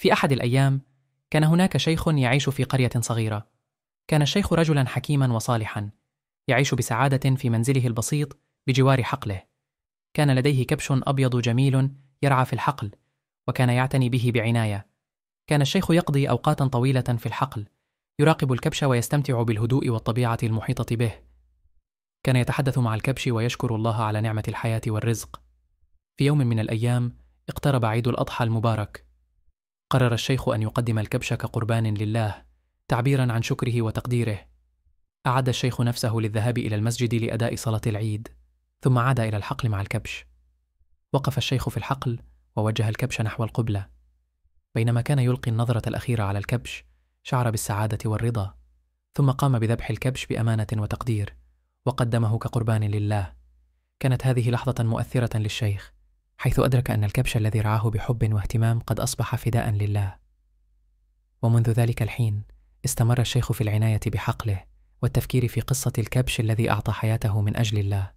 في أحد الأيام كان هناك شيخ يعيش في قرية صغيرة. كان الشيخ رجلا حكيما وصالحا يعيش بسعادة في منزله البسيط بجوار حقله. كان لديه كبش أبيض جميل يرعى في الحقل وكان يعتني به بعناية. كان الشيخ يقضي أوقاتا طويلة في الحقل يراقب الكبش ويستمتع بالهدوء والطبيعة المحيطة به. كان يتحدث مع الكبش ويشكر الله على نعمة الحياة والرزق. في يوم من الأيام اقترب عيد الأضحى المبارك. قرر الشيخ أن يقدم الكبش كقربان لله تعبيرا عن شكره وتقديره. أعد الشيخ نفسه للذهاب إلى المسجد لأداء صلاة العيد ثم عاد إلى الحقل مع الكبش. وقف الشيخ في الحقل ووجه الكبش نحو القبلة. بينما كان يلقي النظرة الأخيرة على الكبش شعر بالسعادة والرضا ثم قام بذبح الكبش بأمانة وتقدير وقدمه كقربان لله. كانت هذه لحظة مؤثرة للشيخ. حيث أدرك أن الكبش الذي رعاه بحب واهتمام قد أصبح فداء لله. ومنذ ذلك الحين استمر الشيخ في العناية بحقله والتفكير في قصة الكبش الذي أعطى حياته من أجل الله.